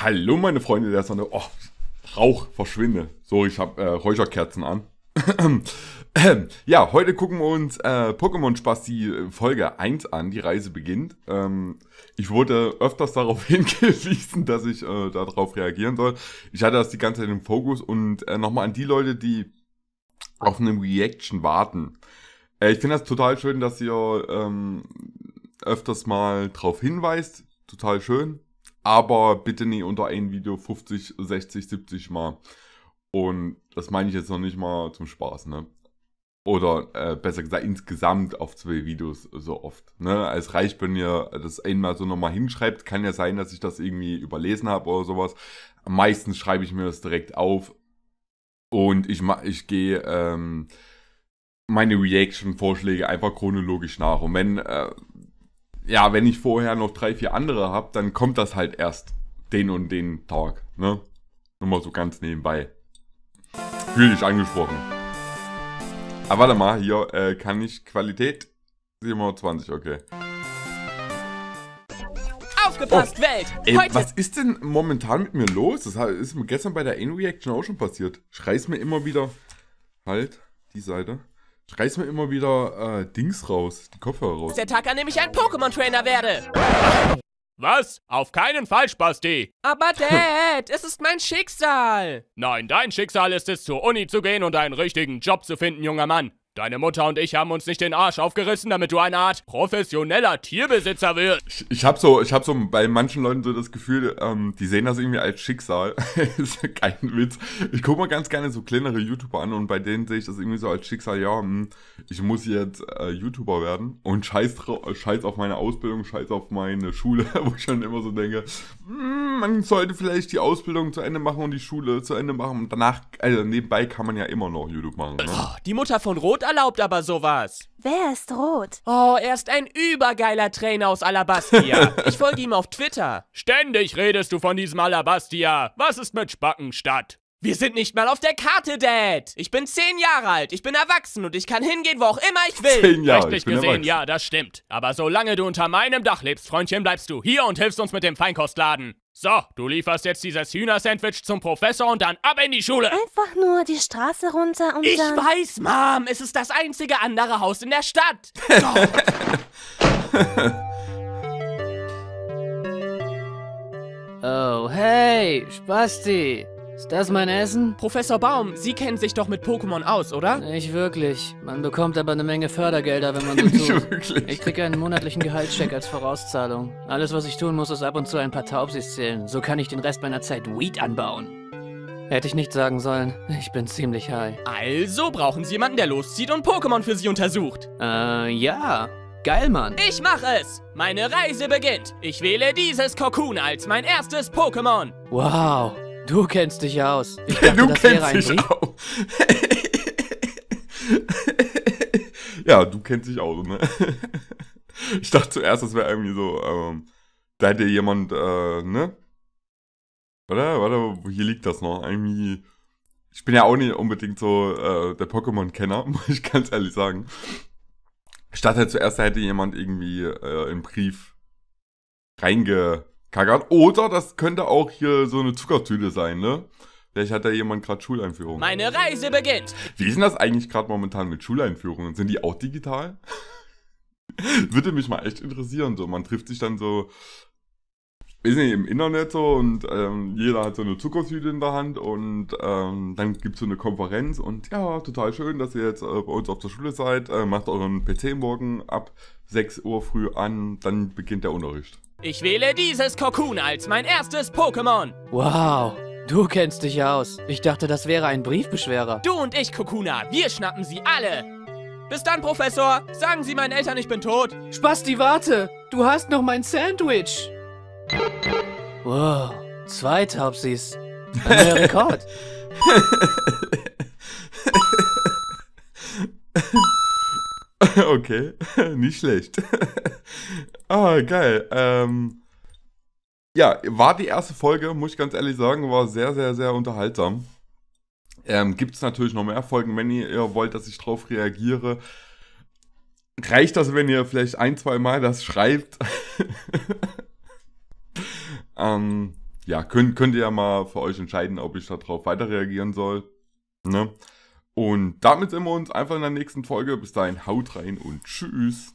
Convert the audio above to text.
Hallo meine Freunde der Sonne. Oh, Rauch, verschwinde. So, ich habe äh, Räucherkerzen an. ja, heute gucken wir uns äh, Pokémon Spasti äh, Folge 1 an. Die Reise beginnt. Ähm, ich wurde öfters darauf hingewiesen, dass ich äh, darauf reagieren soll. Ich hatte das die ganze Zeit im Fokus und äh, nochmal an die Leute, die auf eine Reaction warten. Äh, ich finde das total schön, dass ihr ähm, öfters mal drauf hinweist. Total schön aber bitte nie unter ein Video 50, 60, 70 Mal. Und das meine ich jetzt noch nicht mal zum Spaß, ne? Oder äh, besser gesagt, insgesamt auf zwei Videos so oft. Ne? Es reicht, wenn ihr das einmal so nochmal hinschreibt. Kann ja sein, dass ich das irgendwie überlesen habe oder sowas. Meistens schreibe ich mir das direkt auf. Und ich, ich gehe ähm, meine Reaction-Vorschläge einfach chronologisch nach. Und wenn äh, ja, wenn ich vorher noch drei, vier andere habe, dann kommt das halt erst den und den Tag. Ne? Nur mal so ganz nebenbei. Fühl dich angesprochen. Aber warte mal, hier äh, kann ich Qualität 720, okay. Aufgepasst, oh, Welt! Ey, was ist denn momentan mit mir los? Das ist mir gestern bei der In-Reaction auch schon passiert. Schreiß mir immer wieder. Halt, die Seite. Ich reiß mir immer wieder äh, Dings raus, die Kopfhörer raus. Der Tag, an dem ich ein Pokémon-Trainer werde. Was? Auf keinen Fall, Spasti. Aber Dad, es ist mein Schicksal. Nein, dein Schicksal ist es, zur Uni zu gehen und einen richtigen Job zu finden, junger Mann. Deine Mutter und ich haben uns nicht den Arsch aufgerissen, damit du eine Art professioneller Tierbesitzer wirst. Ich, ich habe so, ich habe so bei manchen Leuten so das Gefühl, ähm, die sehen das irgendwie als Schicksal. ist kein Witz. Ich gucke mal ganz gerne so kleinere YouTuber an und bei denen sehe ich das irgendwie so als Schicksal. Ja, hm, ich muss jetzt äh, YouTuber werden und scheiß, scheiß auf meine Ausbildung, scheiß auf meine Schule, wo ich dann immer so denke, hm, man sollte vielleicht die Ausbildung zu Ende machen und die Schule zu Ende machen und danach, also nebenbei kann man ja immer noch YouTube machen. Ne? Oh, die Mutter von Rot erlaubt aber sowas. Wer ist rot? Oh, er ist ein übergeiler Trainer aus Alabastia. Ich folge ihm auf Twitter. Ständig redest du von diesem Alabastia. Was ist mit Spackenstadt? Wir sind nicht mal auf der Karte, Dad. Ich bin zehn Jahre alt, ich bin erwachsen und ich kann hingehen, wo auch immer ich will. Zehn Jahre, Rechtlich gesehen, erwachsen. ja, das stimmt. Aber solange du unter meinem Dach lebst, Freundchen, bleibst du hier und hilfst uns mit dem Feinkostladen. So, du lieferst jetzt dieses Hühnersandwich zum Professor und dann ab in die Schule. Einfach nur die Straße runter und ich dann... Ich weiß, Mom, es ist das einzige andere Haus in der Stadt. oh, hey, Spasti. Ist das mein Essen? Professor Baum, Sie kennen sich doch mit Pokémon aus, oder? Nicht wirklich. Man bekommt aber eine Menge Fördergelder, wenn man so tut. Nicht wirklich. Ich kriege einen monatlichen Gehaltscheck als Vorauszahlung. Alles, was ich tun muss, ist ab und zu ein paar Taubsis zählen. So kann ich den Rest meiner Zeit Weed anbauen. Hätte ich nicht sagen sollen. Ich bin ziemlich high. Also brauchen Sie jemanden, der loszieht und Pokémon für Sie untersucht. Äh, ja. Geil, Mann. Ich mache es. Meine Reise beginnt. Ich wähle dieses Cocoon als mein erstes Pokémon. Wow. Du kennst dich aus. Ich dachte, du das kennst wäre ein dich Brief. aus. ja, du kennst dich aus, ne? Ich dachte zuerst, das wäre irgendwie so, ähm, da hätte jemand, äh, ne? Oder? Warte, hier liegt das noch. Irgendwie. Ich bin ja auch nicht unbedingt so äh, der Pokémon-Kenner, muss ich ganz ehrlich sagen. Ich dachte zuerst, da hätte jemand irgendwie äh, im Brief reinge Kagan. Oder das könnte auch hier so eine Zuckertüte sein, ne? Vielleicht hat da jemand gerade Schuleinführung. Meine Reise beginnt. Wie ist denn das eigentlich gerade momentan mit Schuleinführungen? Sind die auch digital? Würde mich mal echt interessieren. So, man trifft sich dann so, weiß nicht, im Internet so und ähm, jeder hat so eine Zuckertüte in der Hand und ähm, dann gibt es so eine Konferenz und ja, total schön, dass ihr jetzt äh, bei uns auf der Schule seid. Äh, macht euren PC morgen ab 6 Uhr früh an, dann beginnt der Unterricht. Ich wähle dieses Cocoon als mein erstes Pokémon. Wow, du kennst dich aus. Ich dachte, das wäre ein Briefbeschwerer. Du und ich, Kokuna, wir schnappen sie alle. Bis dann, Professor. Sagen Sie meinen Eltern, ich bin tot. Spasti, warte. Du hast noch mein Sandwich. Wow, zwei Taubsis. Ein Rekord. okay, nicht schlecht. ah, geil. Ähm, ja, war die erste Folge, muss ich ganz ehrlich sagen, war sehr, sehr, sehr unterhaltsam. Ähm, Gibt es natürlich noch mehr Folgen, wenn ihr, wollt, dass ich drauf reagiere. Reicht das, wenn ihr vielleicht ein, zwei Mal das schreibt? ähm, ja, könnt, könnt ihr ja mal für euch entscheiden, ob ich darauf weiter reagieren soll. Ne? Und damit sehen wir uns einfach in der nächsten Folge. Bis dahin, haut rein und tschüss.